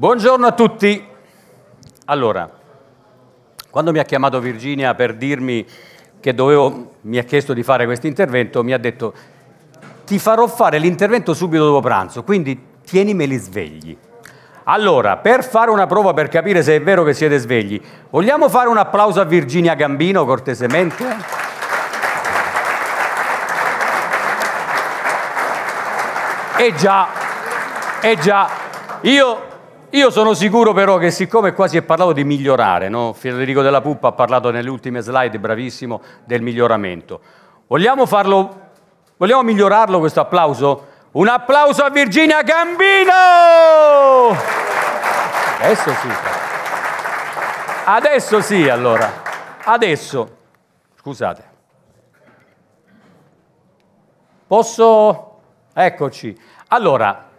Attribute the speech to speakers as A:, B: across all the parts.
A: Buongiorno a tutti. Allora, quando mi ha chiamato Virginia per dirmi che dovevo, mi ha chiesto di fare questo intervento, mi ha detto ti farò fare l'intervento subito dopo pranzo, quindi tienimeli svegli. Allora, per fare una prova per capire se è vero che siete svegli, vogliamo fare un applauso a Virginia Gambino cortesemente? E già, e già, io io sono sicuro però che siccome qua si è parlato di migliorare, no? Federico della Puppa ha parlato nelle ultime slide, bravissimo, del miglioramento. Vogliamo farlo, vogliamo migliorarlo questo applauso? Un applauso a Virginia Gambino! Adesso sì. Adesso sì, allora. Adesso. Scusate. Posso? Eccoci. Allora,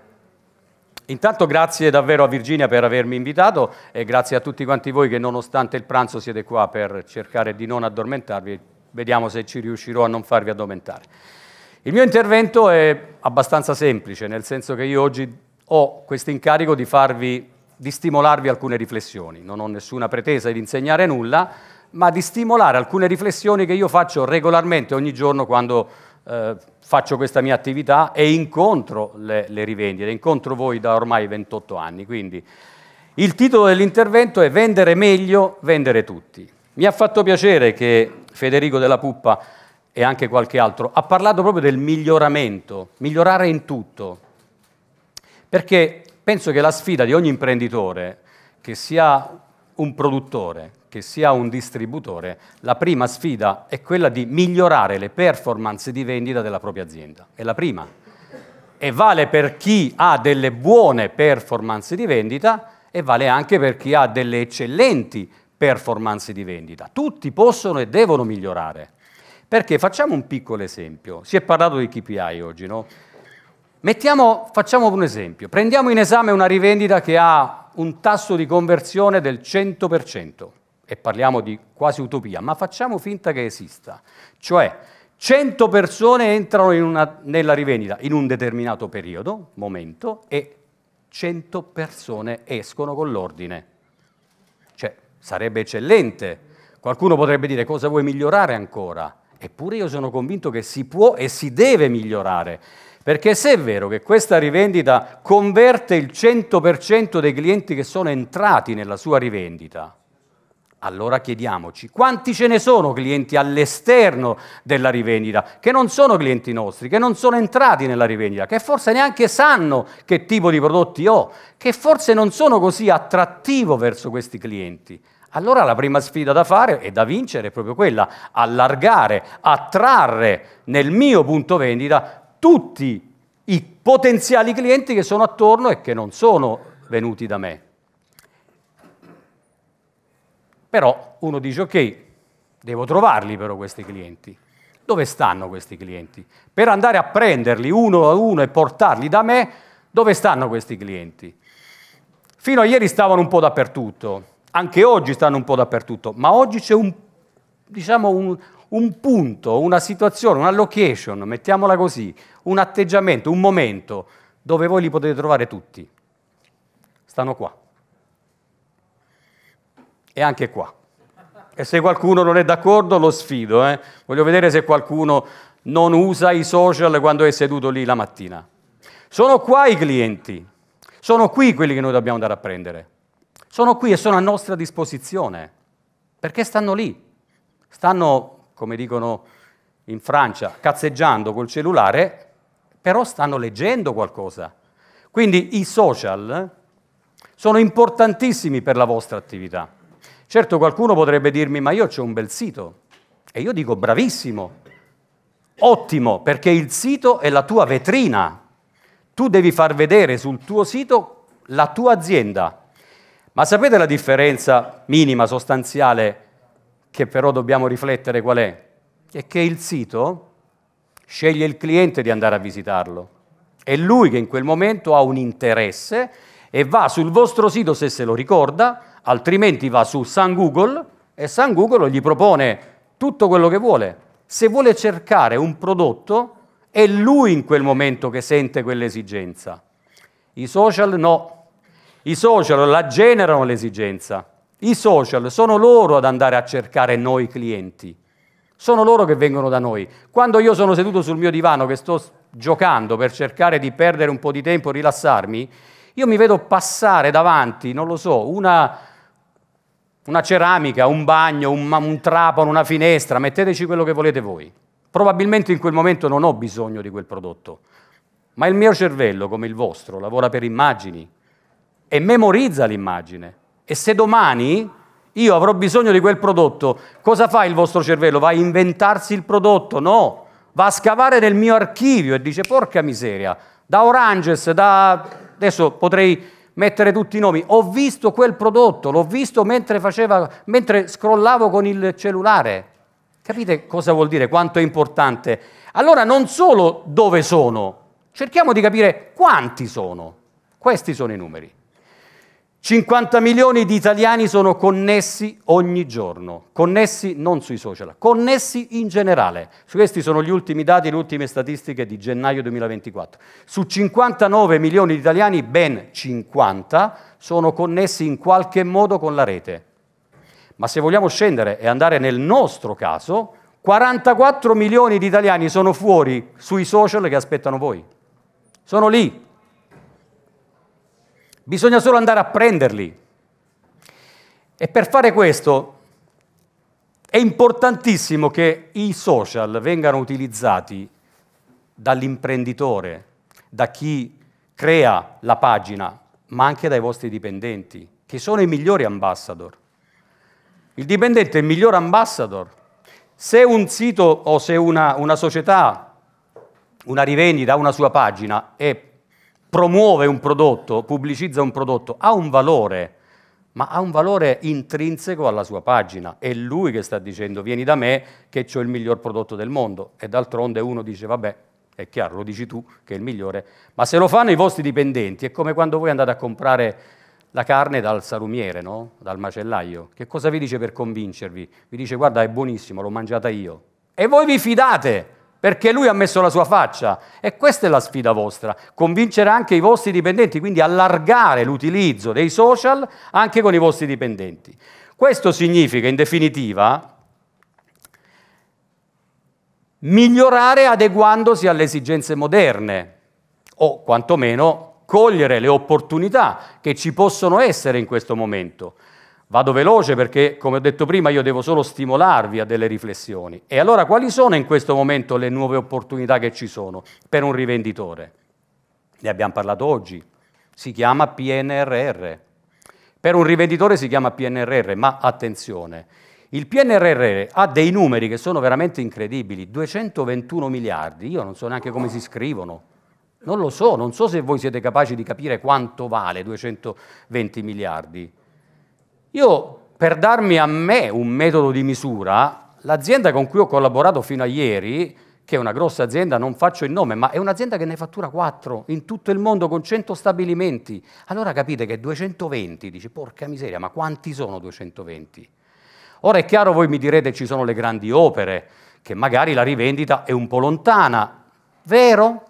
A: Intanto grazie davvero a Virginia per avermi invitato e grazie a tutti quanti voi che nonostante il pranzo siete qua per cercare di non addormentarvi. Vediamo se ci riuscirò a non farvi addormentare. Il mio intervento è abbastanza semplice, nel senso che io oggi ho questo incarico di, farvi, di stimolarvi alcune riflessioni. Non ho nessuna pretesa di insegnare nulla, ma di stimolare alcune riflessioni che io faccio regolarmente ogni giorno quando eh, faccio questa mia attività e incontro le, le rivendite, incontro voi da ormai 28 anni. Quindi il titolo dell'intervento è Vendere meglio, vendere tutti. Mi ha fatto piacere che Federico della Puppa e anche qualche altro ha parlato proprio del miglioramento, migliorare in tutto, perché penso che la sfida di ogni imprenditore, che sia un produttore, che sia un distributore, la prima sfida è quella di migliorare le performance di vendita della propria azienda. È la prima. E vale per chi ha delle buone performance di vendita e vale anche per chi ha delle eccellenti performance di vendita. Tutti possono e devono migliorare. Perché facciamo un piccolo esempio. Si è parlato di KPI oggi, no? Mettiamo, facciamo un esempio. Prendiamo in esame una rivendita che ha un tasso di conversione del 100% e parliamo di quasi utopia, ma facciamo finta che esista. Cioè 100 persone entrano una, nella rivendita in un determinato periodo, momento, e 100 persone escono con l'ordine. Cioè, sarebbe eccellente. Qualcuno potrebbe dire cosa vuoi migliorare ancora? Eppure io sono convinto che si può e si deve migliorare. Perché se è vero che questa rivendita converte il 100% dei clienti che sono entrati nella sua rivendita, allora chiediamoci quanti ce ne sono clienti all'esterno della rivendita, che non sono clienti nostri, che non sono entrati nella rivendita, che forse neanche sanno che tipo di prodotti ho, che forse non sono così attrattivo verso questi clienti. Allora la prima sfida da fare e da vincere è proprio quella, allargare, attrarre nel mio punto vendita tutti i potenziali clienti che sono attorno e che non sono venuti da me. Però uno dice, ok, devo trovarli però questi clienti. Dove stanno questi clienti? Per andare a prenderli uno a uno e portarli da me, dove stanno questi clienti? Fino a ieri stavano un po' dappertutto, anche oggi stanno un po' dappertutto, ma oggi c'è un, diciamo un, un punto, una situazione, una location, mettiamola così, un atteggiamento, un momento dove voi li potete trovare tutti. Stanno qua e anche qua. E se qualcuno non è d'accordo lo sfido, eh? voglio vedere se qualcuno non usa i social quando è seduto lì la mattina. Sono qua i clienti, sono qui quelli che noi dobbiamo andare a prendere. Sono qui e sono a nostra disposizione, perché stanno lì. Stanno, come dicono in Francia, cazzeggiando col cellulare, però stanno leggendo qualcosa. Quindi i social sono importantissimi per la vostra attività. Certo qualcuno potrebbe dirmi, ma io ho un bel sito. E io dico, bravissimo, ottimo, perché il sito è la tua vetrina. Tu devi far vedere sul tuo sito la tua azienda. Ma sapete la differenza minima, sostanziale, che però dobbiamo riflettere qual è? È che il sito sceglie il cliente di andare a visitarlo. È lui che in quel momento ha un interesse e va sul vostro sito se se lo ricorda altrimenti va su San Google e San Google gli propone tutto quello che vuole. Se vuole cercare un prodotto, è lui in quel momento che sente quell'esigenza. I social no. I social la generano l'esigenza. I social sono loro ad andare a cercare noi clienti. Sono loro che vengono da noi. Quando io sono seduto sul mio divano che sto giocando per cercare di perdere un po' di tempo, rilassarmi, io mi vedo passare davanti, non lo so, una, una ceramica, un bagno, un, un trapano, una finestra, metteteci quello che volete voi. Probabilmente in quel momento non ho bisogno di quel prodotto, ma il mio cervello, come il vostro, lavora per immagini e memorizza l'immagine. E se domani io avrò bisogno di quel prodotto, cosa fa il vostro cervello? Va a inventarsi il prodotto? No, va a scavare nel mio archivio e dice porca miseria, da Oranges, da... adesso potrei mettere tutti i nomi, ho visto quel prodotto, l'ho visto mentre, faceva, mentre scrollavo con il cellulare. Capite cosa vuol dire? Quanto è importante? Allora non solo dove sono, cerchiamo di capire quanti sono. Questi sono i numeri. 50 milioni di italiani sono connessi ogni giorno, connessi non sui social, connessi in generale. Questi sono gli ultimi dati, le ultime statistiche di gennaio 2024. Su 59 milioni di italiani, ben 50 sono connessi in qualche modo con la rete. Ma se vogliamo scendere e andare nel nostro caso, 44 milioni di italiani sono fuori sui social che aspettano voi. Sono lì, Bisogna solo andare a prenderli. E per fare questo è importantissimo che i social vengano utilizzati dall'imprenditore, da chi crea la pagina, ma anche dai vostri dipendenti, che sono i migliori ambassador. Il dipendente è il miglior ambassador. Se un sito o se una, una società, una rivendita ha una sua pagina e promuove un prodotto, pubblicizza un prodotto, ha un valore, ma ha un valore intrinseco alla sua pagina. È lui che sta dicendo vieni da me che ho il miglior prodotto del mondo. E d'altronde uno dice vabbè, è chiaro, lo dici tu che è il migliore, ma se lo fanno i vostri dipendenti è come quando voi andate a comprare la carne dal salumiere, no? dal macellaio. Che cosa vi dice per convincervi? Vi dice guarda è buonissimo, l'ho mangiata io. E voi vi fidate perché lui ha messo la sua faccia. E questa è la sfida vostra, convincere anche i vostri dipendenti, quindi allargare l'utilizzo dei social anche con i vostri dipendenti. Questo significa, in definitiva, migliorare adeguandosi alle esigenze moderne o quantomeno cogliere le opportunità che ci possono essere in questo momento. Vado veloce perché, come ho detto prima, io devo solo stimolarvi a delle riflessioni. E allora quali sono in questo momento le nuove opportunità che ci sono per un rivenditore? Ne abbiamo parlato oggi. Si chiama PNRR. Per un rivenditore si chiama PNRR, ma attenzione, il PNRR ha dei numeri che sono veramente incredibili, 221 miliardi, io non so neanche come si scrivono, non lo so, non so se voi siete capaci di capire quanto vale 220 miliardi. Io, per darmi a me un metodo di misura, l'azienda con cui ho collaborato fino a ieri, che è una grossa azienda, non faccio il nome, ma è un'azienda che ne fattura 4 in tutto il mondo con 100 stabilimenti. Allora capite che 220, dice, porca miseria, ma quanti sono 220? Ora è chiaro, voi mi direte ci sono le grandi opere, che magari la rivendita è un po' lontana. Vero?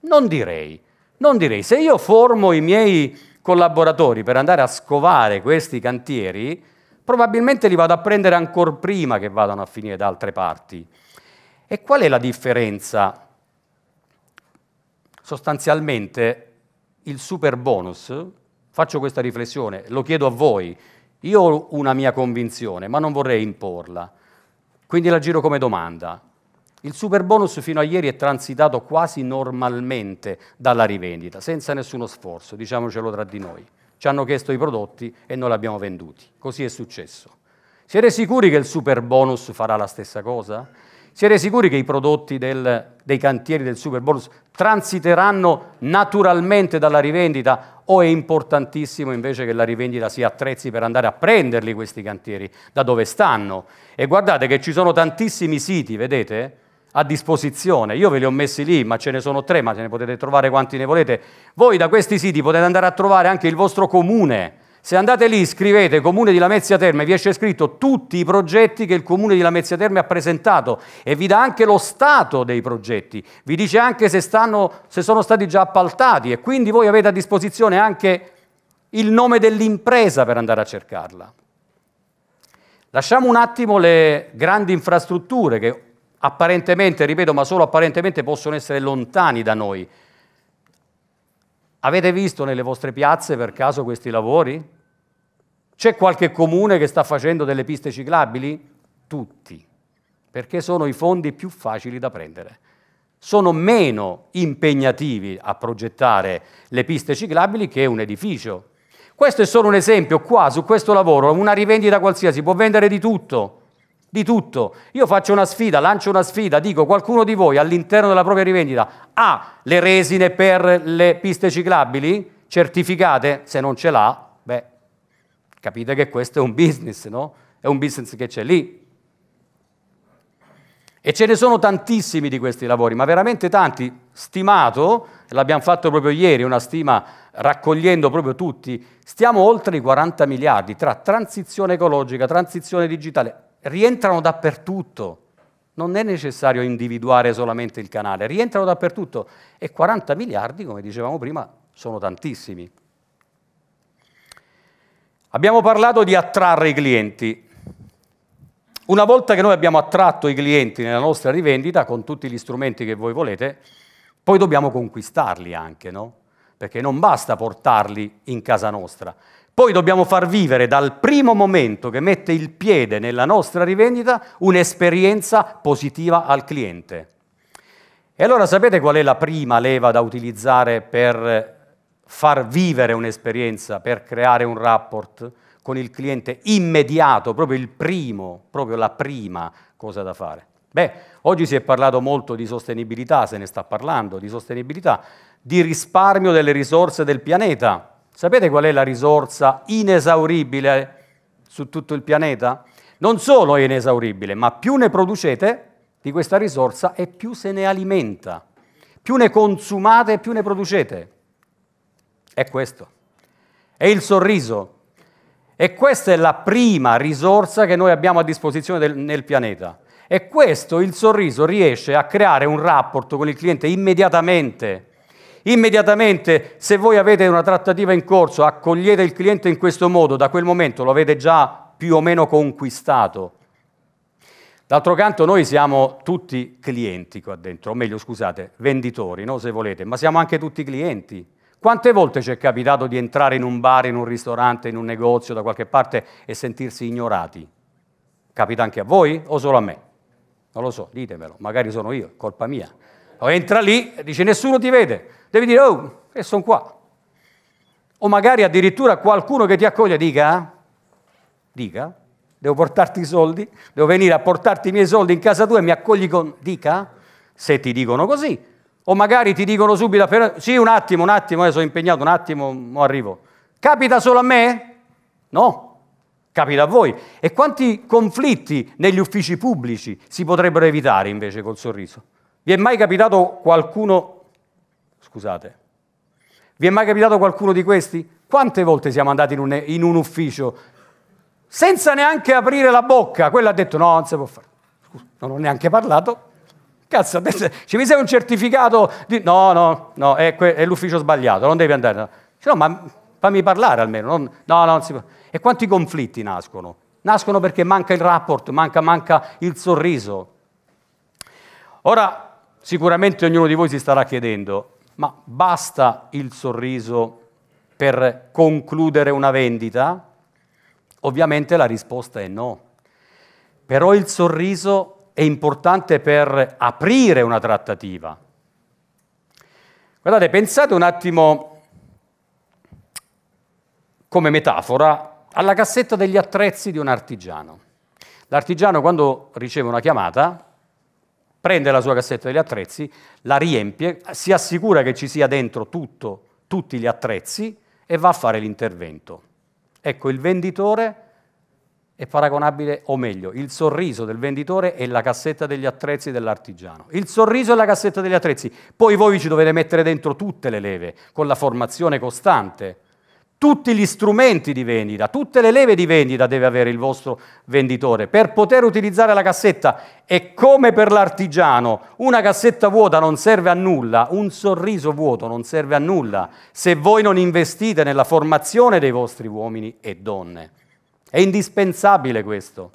A: Non direi. Non direi. Se io formo i miei collaboratori per andare a scovare questi cantieri, probabilmente li vado a prendere ancora prima che vadano a finire da altre parti. E qual è la differenza? Sostanzialmente il super bonus, faccio questa riflessione, lo chiedo a voi, io ho una mia convinzione, ma non vorrei imporla, quindi la giro come domanda. Il super bonus fino a ieri è transitato quasi normalmente dalla rivendita, senza nessuno sforzo, diciamocelo tra di noi. Ci hanno chiesto i prodotti e noi li abbiamo venduti. Così è successo. Siete sicuri che il super bonus farà la stessa cosa? Siete sicuri che i prodotti del, dei cantieri del super bonus transiteranno naturalmente dalla rivendita o è importantissimo invece che la rivendita si attrezzi per andare a prenderli questi cantieri da dove stanno? E guardate che ci sono tantissimi siti, vedete? A disposizione. Io ve li ho messi lì, ma ce ne sono tre, ma ce ne potete trovare quanti ne volete. Voi da questi siti potete andare a trovare anche il vostro comune. Se andate lì, scrivete Comune di Lamezia Terme, vi esce scritto tutti i progetti che il Comune di Lamezia Terme ha presentato e vi dà anche lo stato dei progetti, vi dice anche se, stanno, se sono stati già appaltati e quindi voi avete a disposizione anche il nome dell'impresa per andare a cercarla. Lasciamo un attimo le grandi infrastrutture che apparentemente, ripeto, ma solo apparentemente possono essere lontani da noi. Avete visto nelle vostre piazze per caso questi lavori? C'è qualche comune che sta facendo delle piste ciclabili? Tutti, perché sono i fondi più facili da prendere. Sono meno impegnativi a progettare le piste ciclabili che un edificio. Questo è solo un esempio, qua su questo lavoro, una rivendita qualsiasi può vendere di tutto, di tutto. Io faccio una sfida, lancio una sfida, dico qualcuno di voi all'interno della propria rivendita ha le resine per le piste ciclabili certificate? Se non ce l'ha, beh, capite che questo è un business, no? È un business che c'è lì. E ce ne sono tantissimi di questi lavori, ma veramente tanti. Stimato, l'abbiamo fatto proprio ieri, una stima raccogliendo proprio tutti, stiamo oltre i 40 miliardi tra transizione ecologica, transizione digitale, rientrano dappertutto. Non è necessario individuare solamente il canale, rientrano dappertutto e 40 miliardi, come dicevamo prima, sono tantissimi. Abbiamo parlato di attrarre i clienti. Una volta che noi abbiamo attratto i clienti nella nostra rivendita con tutti gli strumenti che voi volete, poi dobbiamo conquistarli anche, no? perché non basta portarli in casa nostra. Poi dobbiamo far vivere dal primo momento che mette il piede nella nostra rivendita un'esperienza positiva al cliente. E allora sapete qual è la prima leva da utilizzare per far vivere un'esperienza, per creare un rapport con il cliente immediato, proprio il primo, proprio la prima cosa da fare? Beh, oggi si è parlato molto di sostenibilità, se ne sta parlando di sostenibilità, di risparmio delle risorse del pianeta. Sapete qual è la risorsa inesauribile su tutto il pianeta? Non solo è inesauribile, ma più ne producete di questa risorsa e più se ne alimenta. Più ne consumate e più ne producete. È questo. È il sorriso. E questa è la prima risorsa che noi abbiamo a disposizione del, nel pianeta. E questo, il sorriso, riesce a creare un rapporto con il cliente immediatamente Immediatamente, se voi avete una trattativa in corso, accogliete il cliente in questo modo, da quel momento lo avete già più o meno conquistato. D'altro canto noi siamo tutti clienti qua dentro, o meglio scusate, venditori, no? se volete, ma siamo anche tutti clienti. Quante volte ci è capitato di entrare in un bar, in un ristorante, in un negozio, da qualche parte e sentirsi ignorati? Capita anche a voi o solo a me? Non lo so, ditemelo, magari sono io, colpa mia. O entra lì e dice nessuno ti vede, Devi dire, oh, e sono qua. O magari addirittura qualcuno che ti accoglie dica, dica, devo portarti i soldi, devo venire a portarti i miei soldi in casa tua e mi accogli con, dica, se ti dicono così. O magari ti dicono subito, sì un attimo, un attimo, eh, sono impegnato, un attimo, mo arrivo. Capita solo a me? No, capita a voi. E quanti conflitti negli uffici pubblici si potrebbero evitare invece col sorriso? Vi è mai capitato qualcuno Scusate. Vi è mai capitato qualcuno di questi? Quante volte siamo andati in un, in un ufficio senza neanche aprire la bocca? Quello ha detto no, non si può fare. Scusa, non ho neanche parlato. Cazzo, ci mi sei un certificato di... No, no, no, è, è l'ufficio sbagliato, non devi andare. No, ma fammi parlare almeno. Non, no, no, non si può. E quanti conflitti nascono? Nascono perché manca il rapport, manca, manca il sorriso. Ora, sicuramente ognuno di voi si starà chiedendo, ma basta il sorriso per concludere una vendita? Ovviamente la risposta è no. Però il sorriso è importante per aprire una trattativa. Guardate, pensate un attimo come metafora alla cassetta degli attrezzi di un artigiano. L'artigiano quando riceve una chiamata prende la sua cassetta degli attrezzi, la riempie, si assicura che ci sia dentro tutto, tutti gli attrezzi e va a fare l'intervento. Ecco, il venditore è paragonabile, o meglio, il sorriso del venditore è la cassetta degli attrezzi dell'artigiano. Il sorriso è la cassetta degli attrezzi. Poi voi ci dovete mettere dentro tutte le leve, con la formazione costante, tutti gli strumenti di vendita, tutte le leve di vendita deve avere il vostro venditore per poter utilizzare la cassetta. E come per l'artigiano, una cassetta vuota non serve a nulla, un sorriso vuoto non serve a nulla se voi non investite nella formazione dei vostri uomini e donne. È indispensabile questo.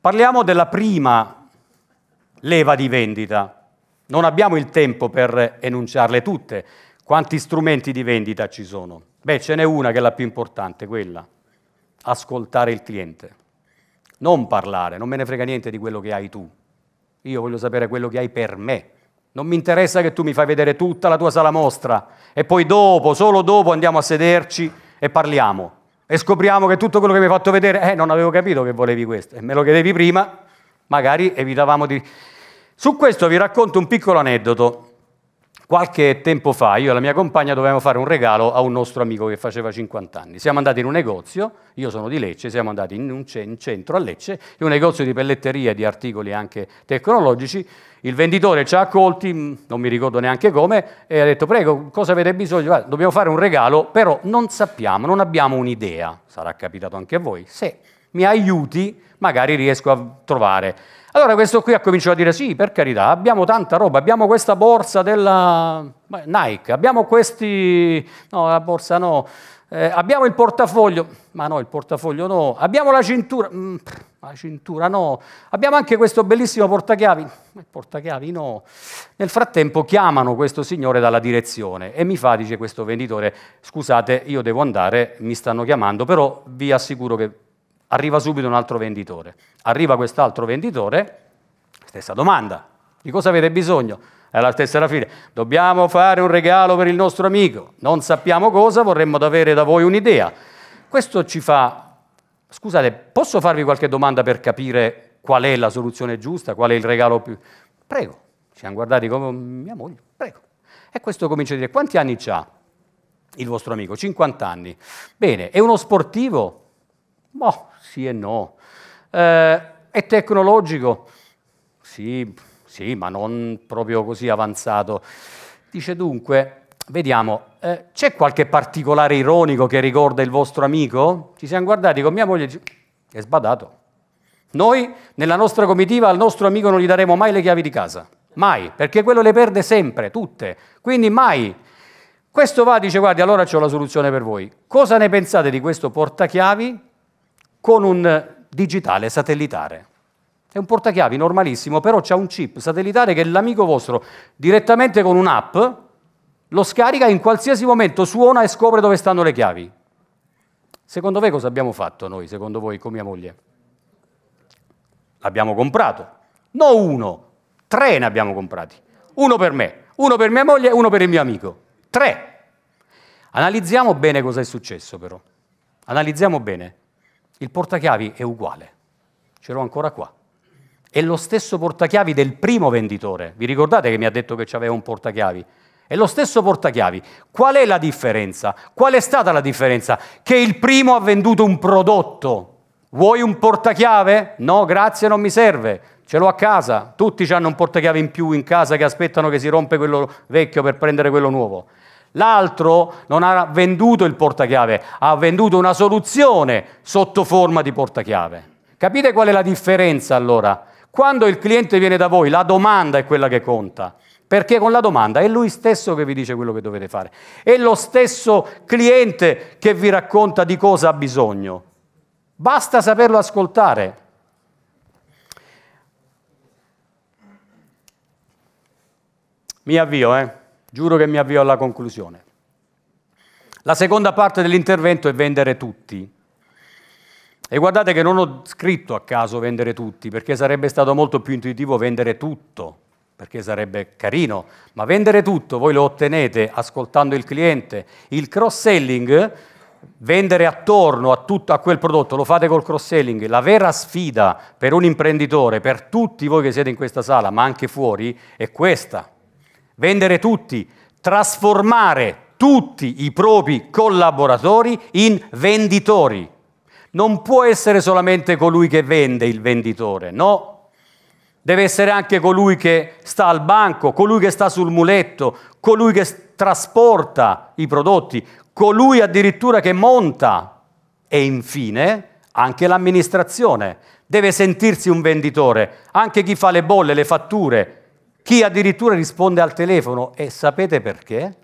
A: Parliamo della prima leva di vendita, non abbiamo il tempo per enunciarle tutte. Quanti strumenti di vendita ci sono? Beh, ce n'è una che è la più importante, quella. Ascoltare il cliente. Non parlare, non me ne frega niente di quello che hai tu. Io voglio sapere quello che hai per me. Non mi interessa che tu mi fai vedere tutta la tua sala mostra e poi dopo, solo dopo andiamo a sederci e parliamo. E scopriamo che tutto quello che mi hai fatto vedere, eh, non avevo capito che volevi questo. E me lo chiedevi prima, magari evitavamo di su questo vi racconto un piccolo aneddoto. Qualche tempo fa io e la mia compagna dovevamo fare un regalo a un nostro amico che faceva 50 anni. Siamo andati in un negozio, io sono di Lecce, siamo andati in un centro a Lecce, in un negozio di pelletteria e di articoli anche tecnologici. Il venditore ci ha accolti, mm, non mi ricordo neanche come, e ha detto prego, cosa avete bisogno? Dobbiamo fare un regalo, però non sappiamo, non abbiamo un'idea. Sarà capitato anche a voi. Se mi aiuti, magari riesco a trovare. Allora questo qui ha cominciato a dire sì, per carità, abbiamo tanta roba, abbiamo questa borsa della Nike, abbiamo questi, no, la borsa no, eh, abbiamo il portafoglio, ma no, il portafoglio no, abbiamo la cintura, mm, la cintura no, abbiamo anche questo bellissimo portachiavi, il portachiavi no. Nel frattempo chiamano questo signore dalla direzione e mi fa, dice questo venditore, scusate, io devo andare, mi stanno chiamando, però vi assicuro che arriva subito un altro venditore. Arriva quest'altro venditore, stessa domanda, di cosa avete bisogno? È la stessa alla fine, dobbiamo fare un regalo per il nostro amico, non sappiamo cosa, vorremmo avere da voi un'idea. Questo ci fa, scusate, posso farvi qualche domanda per capire qual è la soluzione giusta, qual è il regalo più... Prego, ci hanno guardati come mia moglie, prego. E questo comincia a dire, quanti anni ha il vostro amico? 50 anni. Bene, è uno sportivo? Boh, sì e no. Eh, è tecnologico? Sì, sì, ma non proprio così avanzato. Dice dunque, vediamo, eh, c'è qualche particolare ironico che ricorda il vostro amico? Ci siamo guardati con mia moglie, è sbadato. Noi nella nostra comitiva al nostro amico non gli daremo mai le chiavi di casa, mai, perché quello le perde sempre, tutte. Quindi mai. Questo va, dice, guardi, allora ho la soluzione per voi. Cosa ne pensate di questo portachiavi con un digitale satellitare. È un portachiavi normalissimo, però c'è un chip satellitare che l'amico vostro direttamente con un'app lo scarica in qualsiasi momento, suona e scopre dove stanno le chiavi. Secondo voi cosa abbiamo fatto noi, secondo voi, con mia moglie? L'abbiamo comprato. No uno, tre ne abbiamo comprati. Uno per me, uno per mia moglie e uno per il mio amico. Tre. Analizziamo bene cosa è successo però. Analizziamo bene. Il portachiavi è uguale, ce l'ho ancora qua. È lo stesso portachiavi del primo venditore. Vi ricordate che mi ha detto che c'aveva un portachiavi? È lo stesso portachiavi. Qual è la differenza? Qual è stata la differenza? Che il primo ha venduto un prodotto. Vuoi un portachiave? No, grazie, non mi serve. Ce l'ho a casa. Tutti hanno un portachiave in più in casa che aspettano che si rompe quello vecchio per prendere quello nuovo. L'altro non ha venduto il portachiave, ha venduto una soluzione sotto forma di portachiave. Capite qual è la differenza allora? Quando il cliente viene da voi, la domanda è quella che conta. Perché con la domanda è lui stesso che vi dice quello che dovete fare. È lo stesso cliente che vi racconta di cosa ha bisogno. Basta saperlo ascoltare. Mi avvio, eh? Giuro che mi avvio alla conclusione. La seconda parte dell'intervento è vendere tutti. E guardate che non ho scritto a caso vendere tutti, perché sarebbe stato molto più intuitivo vendere tutto, perché sarebbe carino, ma vendere tutto voi lo ottenete ascoltando il cliente. Il cross-selling, vendere attorno a tutto a quel prodotto, lo fate col cross-selling. La vera sfida per un imprenditore, per tutti voi che siete in questa sala, ma anche fuori, è questa vendere tutti, trasformare tutti i propri collaboratori in venditori. Non può essere solamente colui che vende il venditore, no. deve essere anche colui che sta al banco, colui che sta sul muletto, colui che trasporta i prodotti, colui addirittura che monta e infine anche l'amministrazione deve sentirsi un venditore, anche chi fa le bolle, le fatture, chi addirittura risponde al telefono. E sapete perché?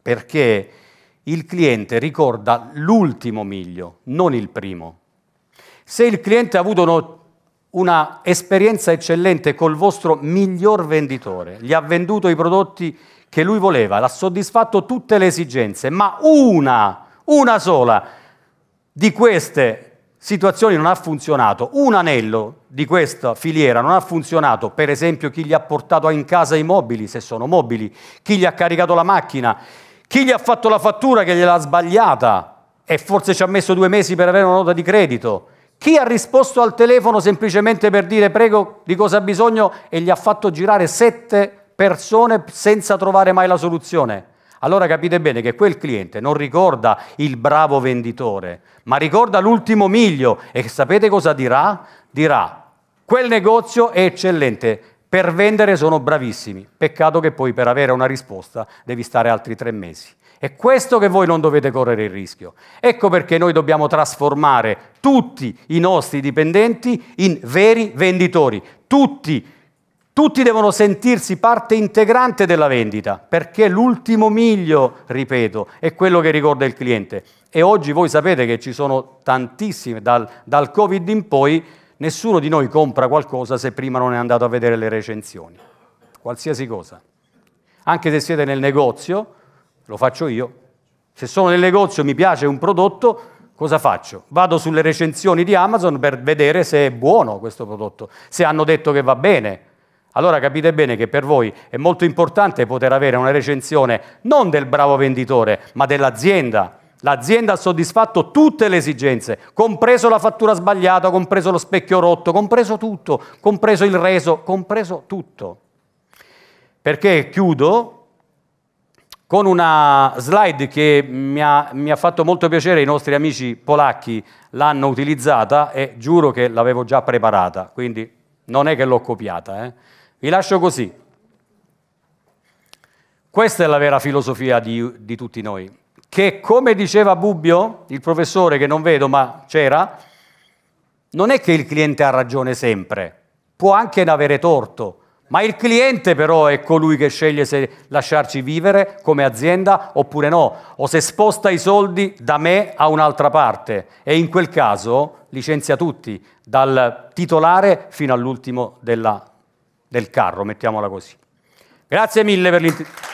A: Perché il cliente ricorda l'ultimo miglio, non il primo. Se il cliente ha avuto uno, una esperienza eccellente col vostro miglior venditore, gli ha venduto i prodotti che lui voleva, l'ha soddisfatto tutte le esigenze, ma una, una sola di queste situazioni non ha funzionato, un anello di questa filiera non ha funzionato, per esempio chi gli ha portato in casa i mobili, se sono mobili, chi gli ha caricato la macchina, chi gli ha fatto la fattura che gliel'ha sbagliata e forse ci ha messo due mesi per avere una nota di credito, chi ha risposto al telefono semplicemente per dire prego di cosa ha bisogno? e gli ha fatto girare sette persone senza trovare mai la soluzione. Allora capite bene che quel cliente non ricorda il bravo venditore, ma ricorda l'ultimo miglio e sapete cosa dirà? Dirà, quel negozio è eccellente, per vendere sono bravissimi, peccato che poi per avere una risposta devi stare altri tre mesi. È questo che voi non dovete correre il rischio. Ecco perché noi dobbiamo trasformare tutti i nostri dipendenti in veri venditori, tutti tutti devono sentirsi parte integrante della vendita, perché l'ultimo miglio, ripeto, è quello che ricorda il cliente. E oggi voi sapete che ci sono tantissime, dal, dal Covid in poi, nessuno di noi compra qualcosa se prima non è andato a vedere le recensioni. Qualsiasi cosa. Anche se siete nel negozio, lo faccio io. Se sono nel negozio e mi piace un prodotto, cosa faccio? Vado sulle recensioni di Amazon per vedere se è buono questo prodotto, se hanno detto che va bene allora capite bene che per voi è molto importante poter avere una recensione non del bravo venditore, ma dell'azienda. L'azienda ha soddisfatto tutte le esigenze, compreso la fattura sbagliata, compreso lo specchio rotto, compreso tutto, compreso il reso, compreso tutto. Perché chiudo con una slide che mi ha, mi ha, fatto molto piacere, i nostri amici polacchi l'hanno utilizzata e giuro che l'avevo già preparata, quindi non è che l'ho copiata. Eh. Vi lascio così. Questa è la vera filosofia di, di tutti noi, che come diceva Bubbio, il professore che non vedo ma c'era, non è che il cliente ha ragione sempre, può anche avere torto, ma il cliente però è colui che sceglie se lasciarci vivere come azienda oppure no, o se sposta i soldi da me a un'altra parte e in quel caso licenzia tutti, dal titolare fino all'ultimo della del carro, mettiamola così. Grazie mille per l'intervento.